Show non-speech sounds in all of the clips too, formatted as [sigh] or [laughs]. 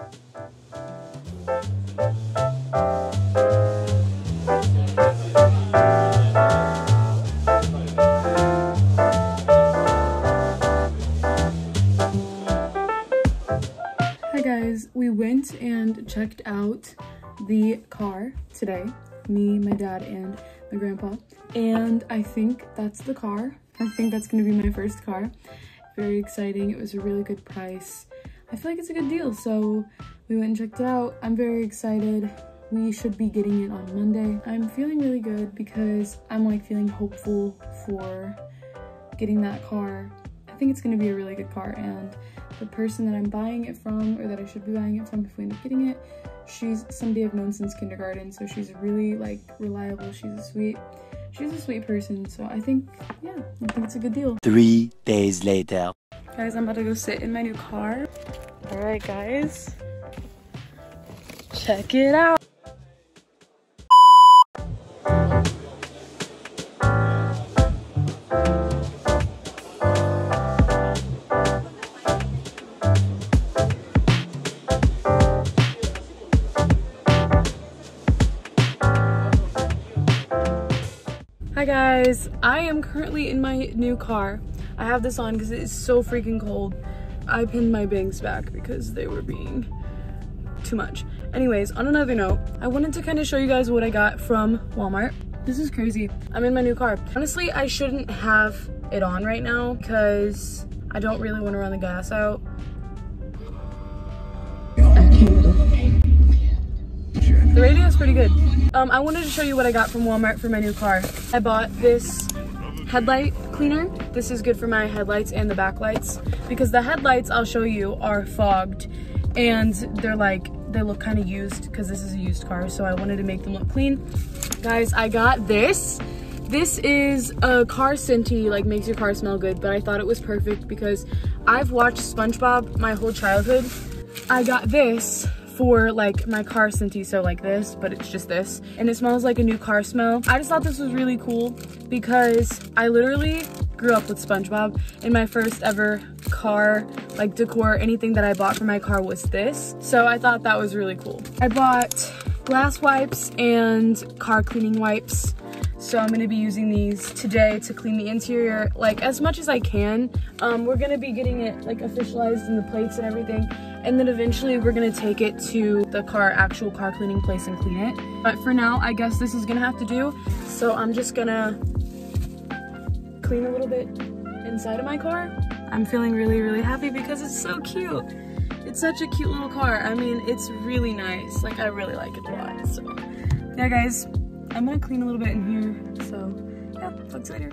Hi guys, we went and checked out the car today. Me, my dad, and my grandpa. And I think that's the car. I think that's gonna be my first car. Very exciting. It was a really good price. I feel like it's a good deal. So we went and checked it out. I'm very excited. We should be getting it on Monday. I'm feeling really good because I'm like feeling hopeful for getting that car. I think it's gonna be a really good car and the person that I'm buying it from or that I should be buying it from if we end up getting it, she's somebody I've known since kindergarten. So she's really like reliable. She's a sweet, she's a sweet person. So I think, yeah, I think it's a good deal. Three days later. Guys, I'm about to go sit in my new car. All right, guys. Check it out. Hi guys, I am currently in my new car. I have this on because it is so freaking cold. I pinned my bangs back because they were being too much. Anyways, on another note, I wanted to kind of show you guys what I got from Walmart. This is crazy. I'm in my new car. Honestly, I shouldn't have it on right now because I don't really want to run the gas out. The radio is pretty good. Um, I wanted to show you what I got from Walmart for my new car. I bought this headlight cleaner. This is good for my headlights and the backlights because the headlights I'll show you are fogged and they're like, they look kind of used because this is a used car. So I wanted to make them look clean. Guys, I got this. This is a car scenty, like makes your car smell good, but I thought it was perfect because I've watched SpongeBob my whole childhood. I got this for like my car so like this, but it's just this. And it smells like a new car smell. I just thought this was really cool because I literally grew up with SpongeBob and my first ever car, like decor, anything that I bought for my car was this. So I thought that was really cool. I bought glass wipes and car cleaning wipes. So I'm gonna be using these today to clean the interior, like as much as I can. Um, we're gonna be getting it like officialized in the plates and everything. And then eventually we're gonna take it to the car, actual car cleaning place and clean it. But for now, I guess this is gonna have to do. So I'm just gonna clean a little bit inside of my car. I'm feeling really, really happy because it's so cute. It's such a cute little car. I mean, it's really nice. Like, I really like it a lot. So, yeah, guys, I'm gonna clean a little bit in here. So, yeah, talk to later.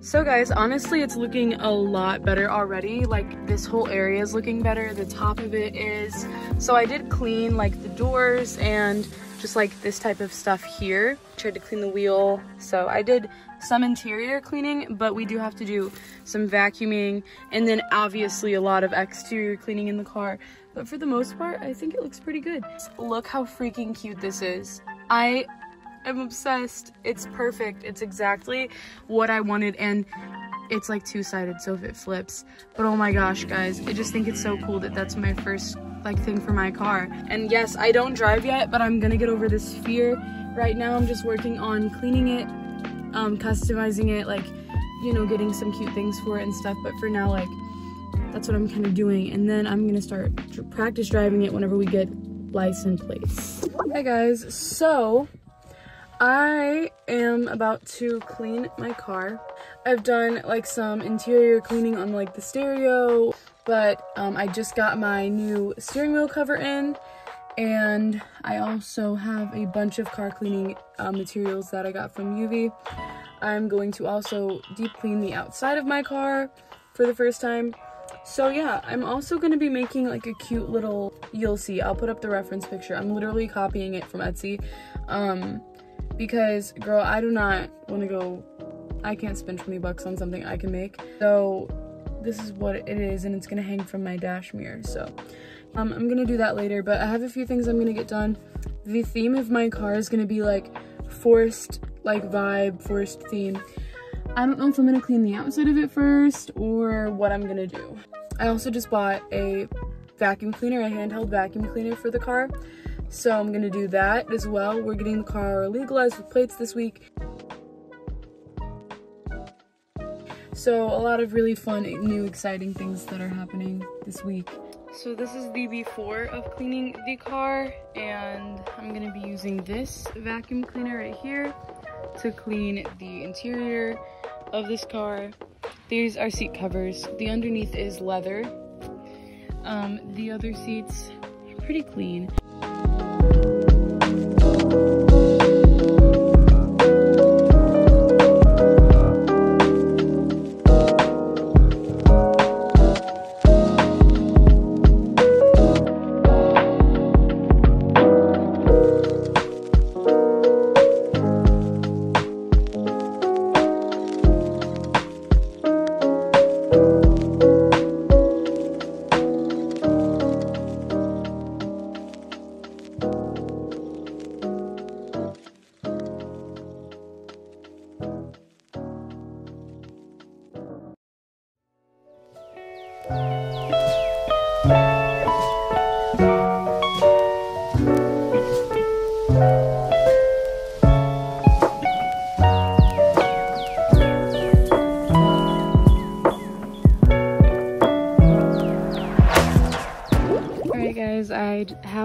So guys, honestly, it's looking a lot better already. Like this whole area is looking better. The top of it is. So I did clean like the doors and just like this type of stuff here. Tried to clean the wheel. So I did some interior cleaning, but we do have to do some vacuuming and then obviously a lot of exterior cleaning in the car. But for the most part, I think it looks pretty good. Look how freaking cute this is. I I'm obsessed. It's perfect. It's exactly what I wanted and it's like two-sided so if it flips. But oh my gosh guys, I just think it's so cool that that's my first like thing for my car. And yes, I don't drive yet, but I'm gonna get over this fear. Right now I'm just working on cleaning it, um, customizing it, like, you know, getting some cute things for it and stuff. But for now, like, that's what I'm kind of doing. And then I'm gonna start practice driving it whenever we get license plates. Hey guys, so I am about to clean my car. I've done like some interior cleaning on like the stereo, but um, I just got my new steering wheel cover in and I also have a bunch of car cleaning uh, materials that I got from Evie. I'm going to also deep clean the outside of my car for the first time. So yeah, I'm also going to be making like a cute little, you'll see, I'll put up the reference picture. I'm literally copying it from Etsy. Um, because girl i do not want to go i can't spend 20 bucks on something i can make so this is what it is and it's gonna hang from my dash mirror so um, i'm gonna do that later but i have a few things i'm gonna get done the theme of my car is gonna be like forest like vibe, forest theme. I don't know if I'm gonna clean the outside of it first or what I'm gonna do. I also just bought a vacuum cleaner, a handheld vacuum cleaner for the car. So I'm gonna do that as well. We're getting the car legalized with plates this week. So a lot of really fun, new, exciting things that are happening this week. So this is the before of cleaning the car and I'm gonna be using this vacuum cleaner right here to clean the interior of this car. These are seat covers. The underneath is leather. Um, the other seats are pretty clean.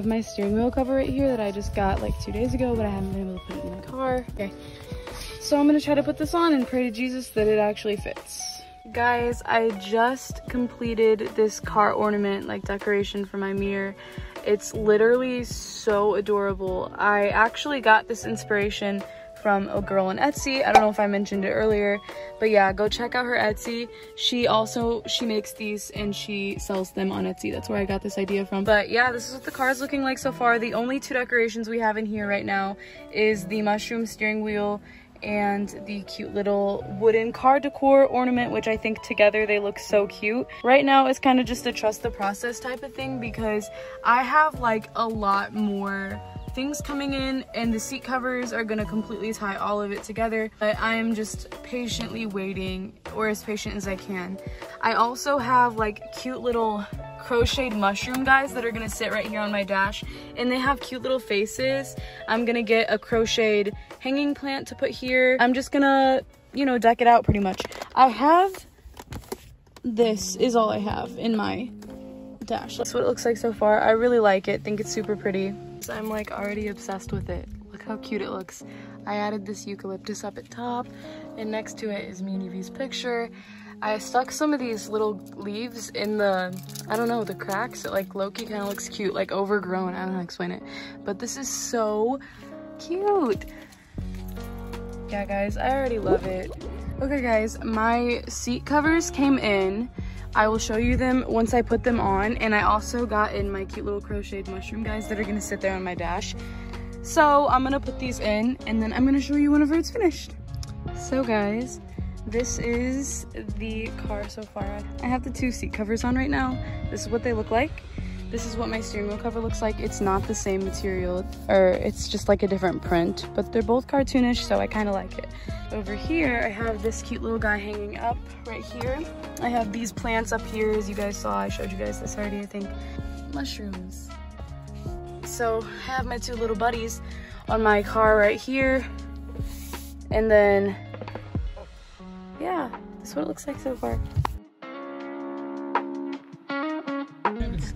My steering wheel cover right here that I just got like two days ago, but I haven't been able to put it in the car. Okay, so I'm gonna try to put this on and pray to Jesus that it actually fits. Guys, I just completed this car ornament, like decoration for my mirror. It's literally so adorable. I actually got this inspiration from a girl on Etsy. I don't know if I mentioned it earlier, but yeah, go check out her Etsy. She also, she makes these and she sells them on Etsy. That's where I got this idea from. But yeah, this is what the car is looking like so far. The only two decorations we have in here right now is the mushroom steering wheel and the cute little wooden car decor ornament, which I think together they look so cute. Right now it's kind of just a trust the process type of thing because I have like a lot more things coming in and the seat covers are gonna completely tie all of it together but I'm just patiently waiting or as patient as I can. I also have like cute little crocheted mushroom guys that are gonna sit right here on my dash and they have cute little faces. I'm gonna get a crocheted hanging plant to put here. I'm just gonna, you know, deck it out pretty much. I have, this is all I have in my dash. That's what it looks like so far. I really like it, think it's super pretty. I'm like already obsessed with it. Look how cute it looks. I added this eucalyptus up at top and next to it is me and Evie's picture. I stuck some of these little leaves in the, I don't know, the cracks. It like Loki kind of looks cute, like overgrown. I don't know how to explain it. But this is so cute. Yeah, guys, I already love it. Okay, guys, my seat covers came in. I will show you them once I put them on. And I also got in my cute little crocheted mushroom guys that are gonna sit there on my dash. So I'm gonna put these in and then I'm gonna show you whenever it's finished. So guys, this is the car so far. I have the two seat covers on right now. This is what they look like. This is what my steering wheel cover looks like. It's not the same material, or it's just like a different print, but they're both cartoonish, so I kind of like it. Over here, I have this cute little guy hanging up right here. I have these plants up here, as you guys saw. I showed you guys this already, I think. Mushrooms. So I have my two little buddies on my car right here. And then, yeah, that's what it looks like so far.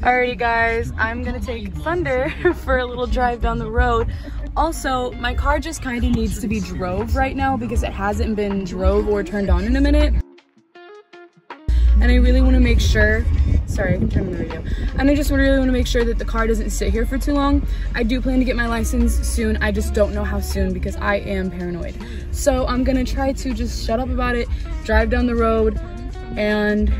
Alrighty guys, I'm gonna take Thunder [laughs] for a little drive down the road. Also, my car just kind of needs to be drove right now because it hasn't been drove or turned on in a minute. And I really want to make sure, sorry, I can turn on the radio. And I just really want to make sure that the car doesn't sit here for too long. I do plan to get my license soon. I just don't know how soon because I am paranoid. So I'm to try to just shut up about it, drive down the road, and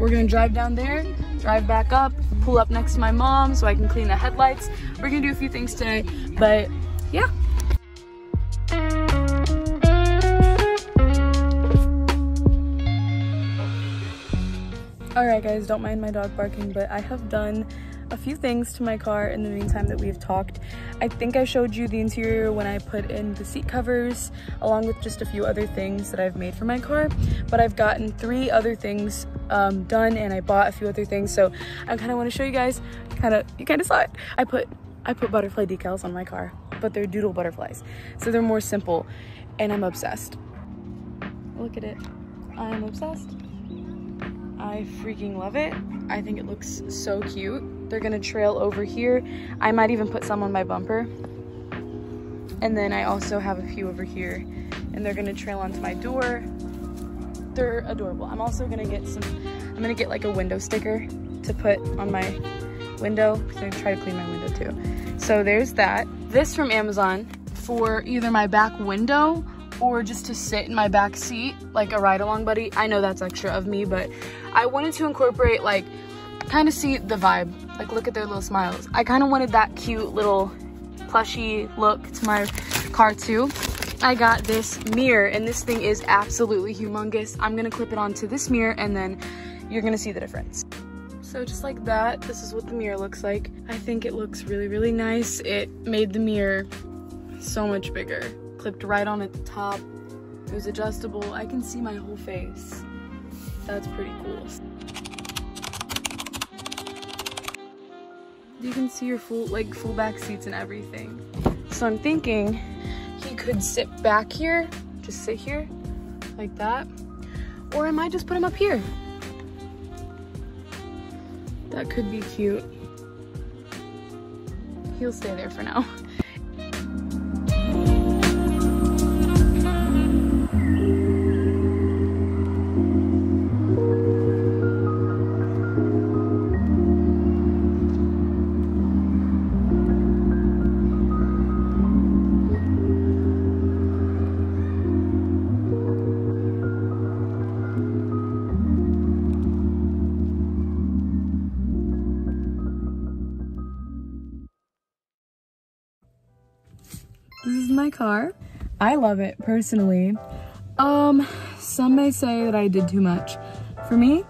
we're to drive down there drive back up, pull up next to my mom so I can clean the headlights. We're gonna do a few things today, but yeah. Alright guys, don't mind my dog barking, but I have done a few things to my car in the meantime that we've talked. I think I showed you the interior when I put in the seat covers along with just a few other things that I've made for my car. But I've gotten three other things um, done and I bought a few other things. So I kind of want to show you guys, kind of, you kind of saw it. I put, I put butterfly decals on my car, but they're doodle butterflies. So they're more simple and I'm obsessed. Look at it. I am obsessed. I freaking love it. I think it looks so cute. They're gonna trail over here. I might even put some on my bumper. And then I also have a few over here and they're gonna trail onto my door. They're adorable. I'm also gonna get some, I'm gonna get like a window sticker to put on my window because I try to clean my window too. So there's that. This from Amazon for either my back window or just to sit in my back seat like a ride along buddy. I know that's extra of me, but I wanted to incorporate like kind of see the vibe. Like look at their little smiles. I kind of wanted that cute little plushy look to my car too. I got this mirror and this thing is absolutely humongous. I'm gonna clip it onto this mirror and then you're gonna see the difference. So just like that, this is what the mirror looks like. I think it looks really, really nice. It made the mirror so much bigger clipped right on at the top. It was adjustable. I can see my whole face. That's pretty cool. You can see your full, like full back seats and everything. So I'm thinking he could sit back here, just sit here like that. Or I might just put him up here. That could be cute. He'll stay there for now. [laughs] This is my car. I love it personally. Um, some may say that I did too much. For me,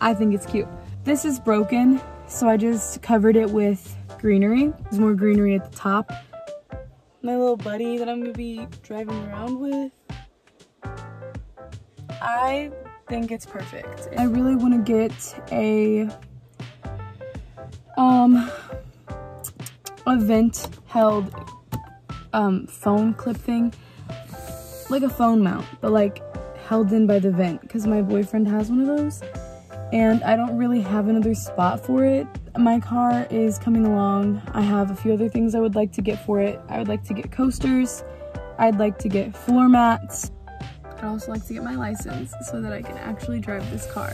I think it's cute. This is broken, so I just covered it with greenery. There's more greenery at the top. My little buddy that I'm gonna be driving around with. I think it's perfect. I really wanna get a, um, a vent held um, phone clip thing. Like a phone mount, but like held in by the vent because my boyfriend has one of those and I don't really have another spot for it. My car is coming along. I have a few other things I would like to get for it. I would like to get coasters. I'd like to get floor mats. I'd also like to get my license so that I can actually drive this car.